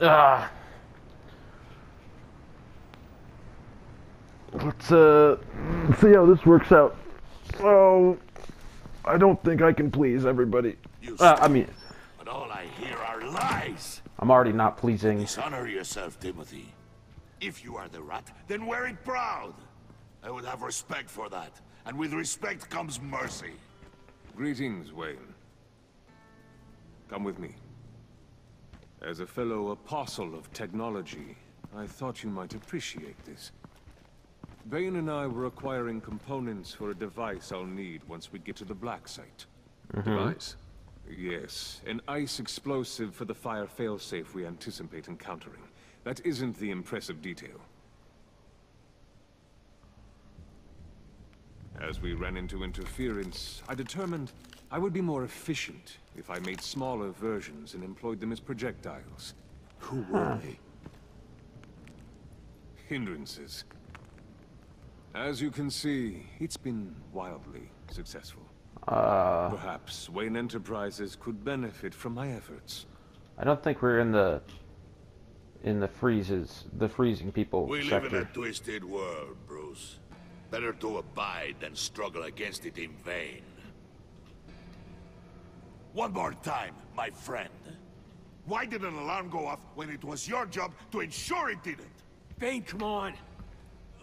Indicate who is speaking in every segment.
Speaker 1: Ah. Let's uh see how this works out. Oh, I don't think I can please everybody.
Speaker 2: You
Speaker 1: Uh, I mean,
Speaker 2: But all I hear are lies.
Speaker 1: I'm already not pleasing.
Speaker 2: Dishonor yourself, Timothy. If you are the rat, then wear it proud. I would have respect for that. And with respect comes mercy.
Speaker 3: Greetings, Wayne. Come with me. As a fellow apostle of technology, I thought you might appreciate this. Bane and I were acquiring components for a device I'll need once we get to the Black Site. Mm-hmm.
Speaker 4: Device.
Speaker 3: Yes, an ice explosive for the fire failsafe we anticipate encountering. That isn't the impressive detail. As we ran into interference, I determined I would be more efficient if I made smaller versions and employed them as projectiles.
Speaker 4: Who were they?
Speaker 3: Hindrances. As you can see, it's been wildly successful.
Speaker 1: Uh,
Speaker 3: Perhaps Wayne Enterprises could benefit from my efforts.
Speaker 1: I don't think we're in the in the freezes, the freezing people
Speaker 2: We live in a twisted world, Bruce. Better to abide than struggle against it in vain. One more time, my friend. Why did an alarm go off when it was your job to ensure it didn't?
Speaker 5: Bane, come on.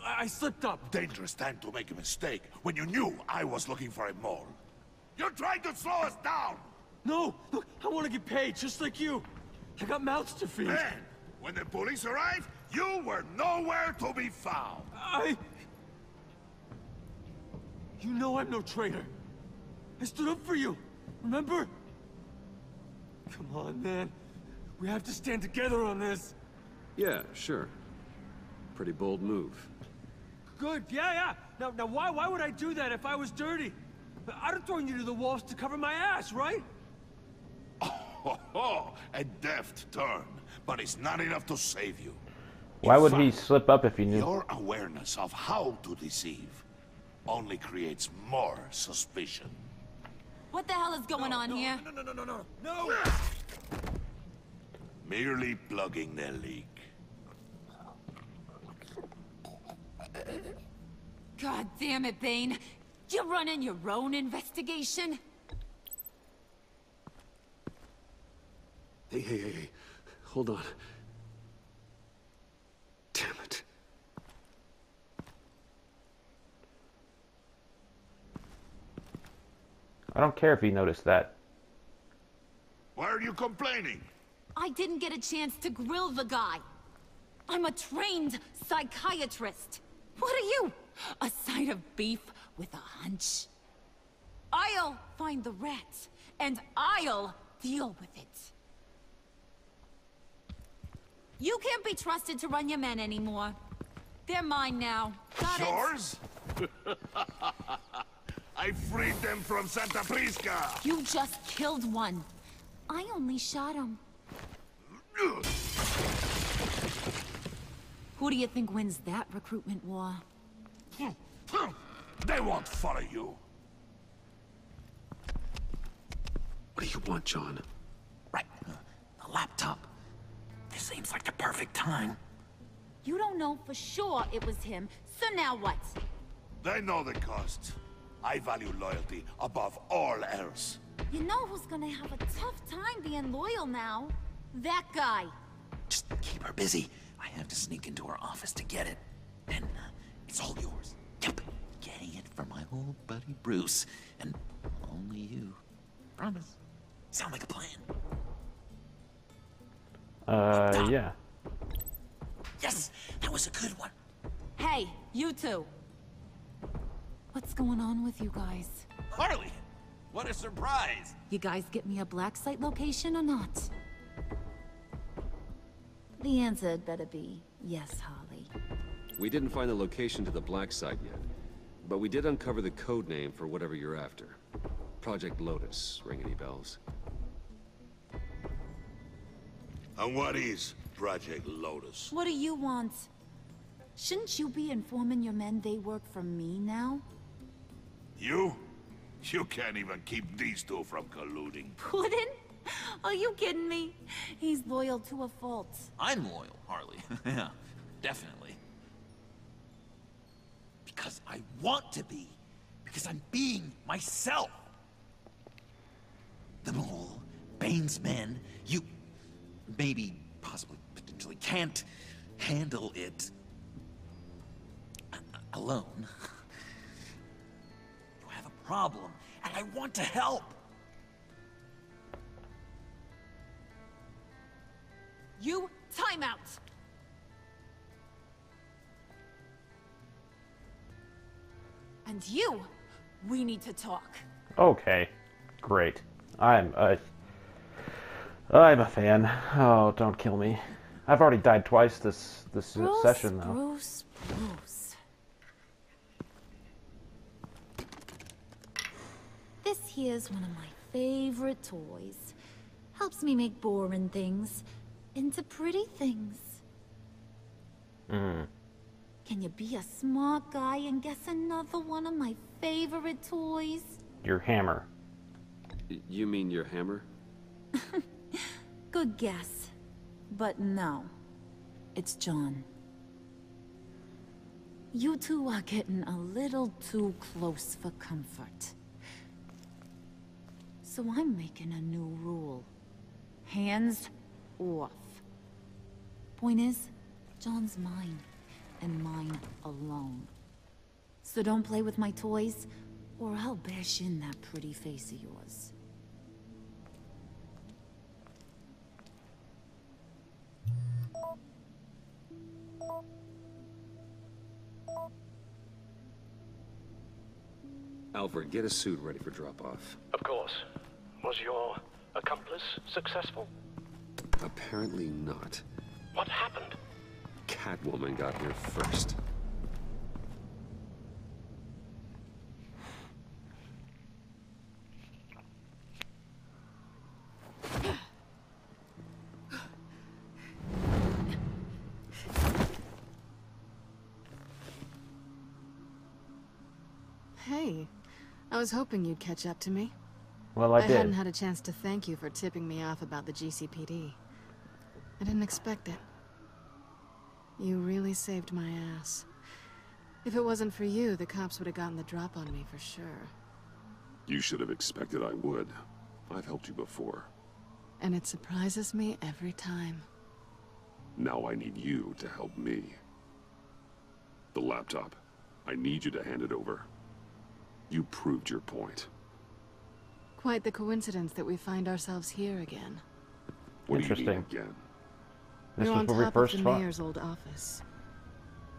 Speaker 5: I, I slipped up.
Speaker 2: Dangerous time to make a mistake when you knew I was looking for a mole. You're trying to slow us down!
Speaker 5: No, look, I want to get paid just like you. I got mouths to feed.
Speaker 2: Then, when the police arrived, you were nowhere to be found.
Speaker 5: I... You know I'm no traitor. I stood up for you, remember? Come on, man. We have to stand together on this.
Speaker 4: Yeah, sure. Pretty bold move.
Speaker 5: Good, yeah, yeah. Now, now, why, why would I do that if I was dirty? I'd have thrown you to the walls to cover my ass, right?
Speaker 2: Oh, ho! A deft turn, but it's not enough to save you.
Speaker 1: Why
Speaker 2: In
Speaker 1: would he slip up if he knew?
Speaker 2: Your awareness of how to deceive only creates more suspicion.
Speaker 6: What the hell is going on here?
Speaker 5: No, no, no, no, no, no!
Speaker 2: Merely plugging the leak.
Speaker 6: God damn it, Bane. You're running your own investigation?
Speaker 4: Hey, hey, hey, hey. Hold on.
Speaker 1: I don't care if he noticed that.
Speaker 2: Why are you complaining?
Speaker 6: I didn't get a chance to grill the guy. I'm a trained psychiatrist. What are you? A side of beef with a hunch? I'll find the rat, and I'll deal with it. You can't be trusted to run your men anymore. They're mine now. Got it?
Speaker 2: Yours? I freed them from Santa Prisca!
Speaker 6: You just killed one. I only shot him. Who do you think wins that recruitment war?
Speaker 2: They won't follow you.
Speaker 4: What do you want, John?
Speaker 7: Right. The laptop. This seems like the perfect time.
Speaker 6: You don't know for sure it was him, so now what?
Speaker 2: They know the cost. I value loyalty above all else.
Speaker 6: You know who's gonna have a tough time being loyal now? That guy.
Speaker 7: Just keep her busy. I have to sneak into her office to get it. Then uh, it's all yours. Yep. Getting it for my old buddy Bruce. And only you. Promise. Sound like a plan?
Speaker 1: Uh, yeah.
Speaker 7: Yes! That was a good one.
Speaker 6: Hey, you two. What's going on with you guys?
Speaker 8: Harley! What a surprise!
Speaker 6: You guys get me a black site location or not? The answer had better be yes, Harley.
Speaker 4: We didn't find the location to the black site yet, but we did uncover the code name for whatever you're after. Project Lotus. Ring any bells?
Speaker 2: And what is Project Lotus?
Speaker 6: What do you want? Shouldn't you be informing your men they work for me now?
Speaker 2: You? You can't even keep these two from colluding.
Speaker 6: Puddin'? Are you kidding me? He's loyal to a fault.
Speaker 7: I'm loyal, Harley. yeah, definitely. Because I want to be. Because I'm being myself. The mole, Bane's men, you maybe, possibly, potentially can't handle it alone. You have a problem, and I want to help.
Speaker 6: You time out. And you, we need to talk.
Speaker 9: Okay, great. I'm a. I'm a fan. Oh, don't kill me. I've already died twice this this
Speaker 6: Bruce,
Speaker 9: session though.
Speaker 6: Bruce, Bruce. This here's one of my favorite toys. Helps me make boring things into pretty things.
Speaker 9: Hmm.
Speaker 6: Can you be a smart guy and guess another one of my favorite toys?
Speaker 9: Your hammer.
Speaker 4: You mean your hammer?
Speaker 6: Good guess. But no. It's John. You two are getting a little too close for comfort. So I'm making a new rule. Hands off. Point is, John's mine, and mine alone. So don't play with my toys, or I'll bash in that pretty face of yours.
Speaker 4: Alfred, get a suit ready for drop-off.
Speaker 10: Of course. Was your accomplice successful?
Speaker 4: Apparently not.
Speaker 10: What happened?
Speaker 4: Catwoman got here first.
Speaker 11: Hey, I was hoping you'd catch up to me.
Speaker 9: Well, I, did.
Speaker 11: hadn't had a chance to thank you for tipping me off about the GCPD. I didn't expect it. You really saved my ass. If it wasn't for you, the cops would have gotten the drop on me for sure.
Speaker 3: You should have expected I would. I've helped you before.
Speaker 11: And it surprises me every time.
Speaker 3: Now I need you to help me. The laptop. I need you to hand it over. You proved your point.
Speaker 11: Quite the coincidence that we find ourselves here again.
Speaker 3: What do you
Speaker 9: Interesting.
Speaker 3: again?
Speaker 9: This
Speaker 11: We're
Speaker 9: was
Speaker 11: on
Speaker 9: where we
Speaker 11: top
Speaker 9: first
Speaker 11: of the
Speaker 9: fought.
Speaker 11: mayor's old office.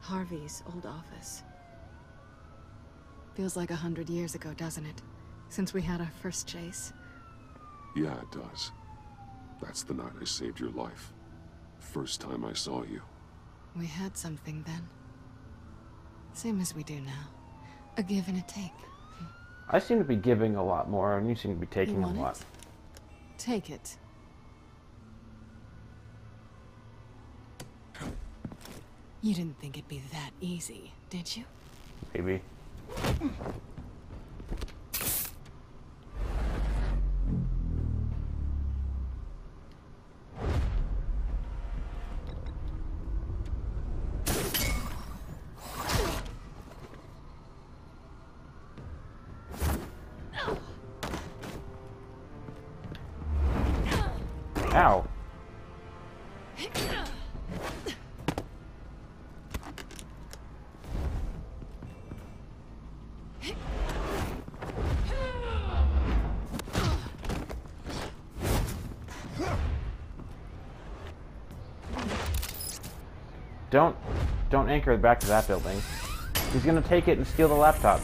Speaker 11: Harvey's old office. Feels like a hundred years ago, doesn't it? Since we had our first chase.
Speaker 3: Yeah, it does. That's the night I saved your life. First time I saw you.
Speaker 11: We had something then. Same as we do now. A give and a take.
Speaker 9: I seem to be giving a lot more, and you seem to be taking a lot.
Speaker 11: it? Take it. You didn't think it'd be that easy, did you?
Speaker 9: Maybe. Ow. Don't, don't anchor back to that building. He's gonna take it and steal the laptop.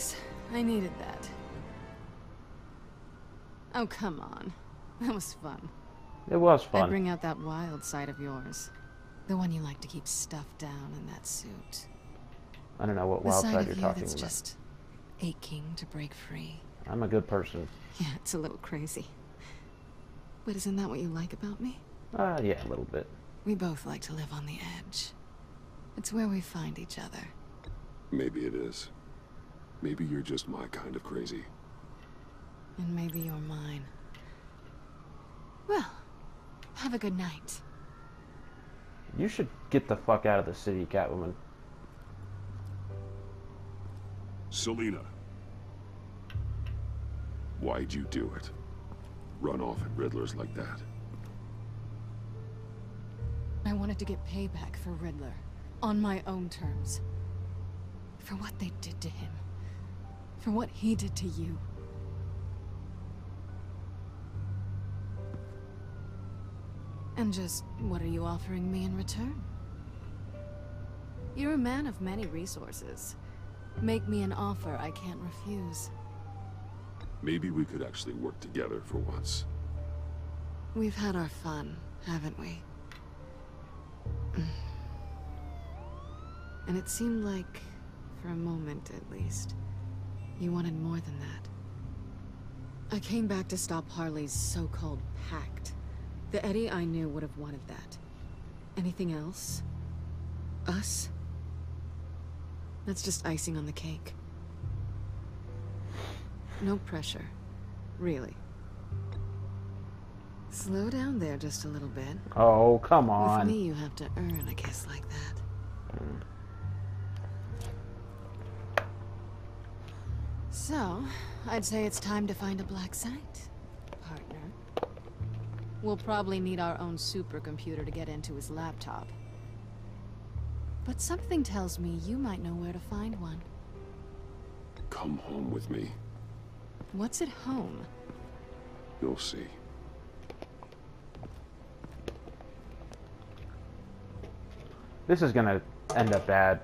Speaker 11: Thanks. I needed that. Oh, come on. That was fun.
Speaker 9: It was fun.
Speaker 11: I
Speaker 9: fun.
Speaker 11: bring out that wild side of yours. The one you like to keep stuffed down in that suit.
Speaker 9: I don't know what wild
Speaker 11: side
Speaker 9: side
Speaker 11: of
Speaker 9: you're
Speaker 11: you
Speaker 9: talking
Speaker 11: that's
Speaker 9: about.
Speaker 11: just aching to break free.
Speaker 9: I'm a good person.
Speaker 11: Yeah, it's a little crazy. But isn't that what you like about me?
Speaker 9: Uh, yeah, a little bit.
Speaker 11: We both like to live on the edge. It's where we find each other.
Speaker 12: Maybe it is. Maybe you're just my kind of crazy.
Speaker 11: And maybe you're mine. Well, have a good night.
Speaker 9: You should get the fuck out of the city, Catwoman.
Speaker 12: Selina. Why'd you do it? Run off at Riddlers like that?
Speaker 11: I wanted to get payback for Riddler. On my own terms. For what they did to him. For what he did to you. And just, what are you offering me in return? You're a man of many resources. Make me an offer I can't refuse.
Speaker 12: Maybe we could actually work together for once.
Speaker 11: We've had our fun, haven't we? Mm. And it seemed like, for a moment at least, you wanted more than that. I came back to stop Harley's so-called pact. The Eddie I knew would have wanted that. Anything else? Us? That's just icing on the cake. No pressure. Really. Slow down there just a little bit.
Speaker 9: Oh, come on.
Speaker 11: With me, you have to earn a kiss like that. So, I'd say it's time to find a black site, partner. We'll probably need our own supercomputer to get into his laptop. But something tells me you might know where to find one.
Speaker 12: Come home with me.
Speaker 11: What's at home?
Speaker 12: You'll see.
Speaker 9: This is gonna end up bad.